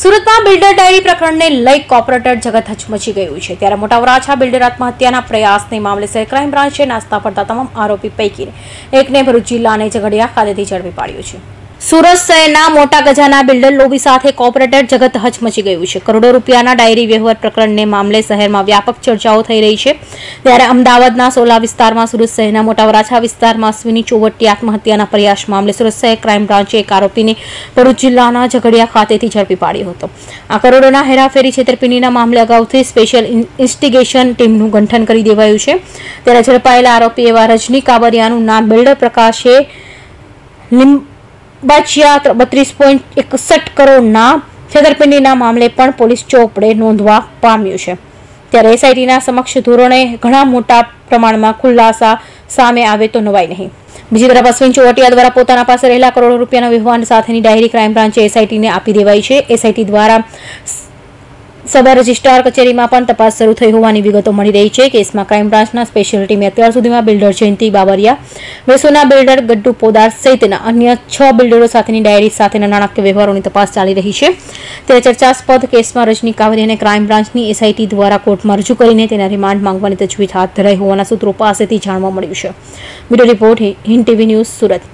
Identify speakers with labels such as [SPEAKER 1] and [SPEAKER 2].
[SPEAKER 1] સુરતમાં builder diary પ્રકરણને લઈ corporator જગત હચમચી ગયું છે. ત્યારે મોટા વરાછા બિલ્ડર આત્મહત્યાના પ્રયાસને મામલે સર ક્રાઇમ બ્રાન્ચે નાસ્તા પડતા તમામ આરોપી પૈકીને એકને ભરૂચ જિલ્લા અને ઝઘડિયા ખાતેથી ઝડપી પાડ્યો છે. સુરત શહેરના મોટા ગજાના બિલ્ડર લોબી સાથે કોર્પોરેટર જગત હચમચી ગયું છે. કરોડો રૂપિયાના ડાયરી વ્યવહાર પ્રકરણને મામલે શહેરમાં વ્યાપક ચર્ચાઓ થઈ રહી છે. ત્યારે અમદાવાદના સોલા વિસ્તારમાં સુરત શહેરના મોટા વરાછા વિસ્તારમાં અશ્વિની ચોવટી આત્મહત્યાના પ્રયાસ મામલે સુરત શહેર ક્રાઇમ બ્રાન્ચે એક આરોપીને ભરૂચ જિલ્લાના ઝઘડિયા ખાતેથી ઝડપી પાડ્યો હતો. આ કરોડોના હેરાફેરી છેતરપિંડીના મામલે અગાઉથી સ્પેશિયલ ઇન્સ્ટિગેશન ટીમનું ગઠન કરી દેવાયું છે. ત્યારે ઝડપાયેલા આરોપી એવા રજની કાબરિયાનું નામ બિલ્ડર પ્રકાશે લિંબાચિયા બત્રીસ પોઈન્ટ એકસઠ કરોડના છેતરપિંડીના મામલે પણ પોલીસ ચોપડે નોંધવા પામ્યું છે. ત્યારે એસઆઈટીના સમક્ષ ધોરણે ઘણા મોટા પ્રમાણમાં ખુલાસા સામે આવે તો નવાઈ નહીં. બીજી તરફ અશ્વિન ચોવટિયા દ્વારા પોતાના પાસે રહેલા કરોડો રૂપિયાના વ્યવહાર સાથેની ડાયરી ક્રાઇમ બ્રાન્ચે એસઆઈટીને આપી દેવાઈ છે. એસઆઈટી દ્વારા સદર રજિસ્ટ્રાર કચેરીમાં પણ તપાસ શરૂ થઈ હોવાની વિગતો મળી રહી છે. કેસમાં ક્રાઇમ બ્રાન્ચના સ્પેશિયલ ટીમે અત્યાર સુધીમાં બિલ્ડર જયંતિ બાબરિયા વેસોના બિલ્ડર ગડ્ડુ પોદાર સહિતના અન્ય છ બિલ્ડરો સાથેની ડાયરી સાથેના નાણાકીય વ્યવહારોની તપાસ ચાલી રહી છે. ત્યારે ચર્ચાસ્પદ કેસમાં રજની કાવરી અને ક્રાઇમ બ્રાન્ચની એસઆઈટી દ્વારા કોર્ટમાં રજૂ કરીને તેના રિમાન્ડ માંગવાની તજવીજ હાથ ધરાઈ હોવાના સૂત્રો પાસેથી જાણવા મળ્યું છે. Bureau report, Hind TV news Surat.